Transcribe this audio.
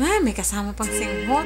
Ah, may kasama pang singhot.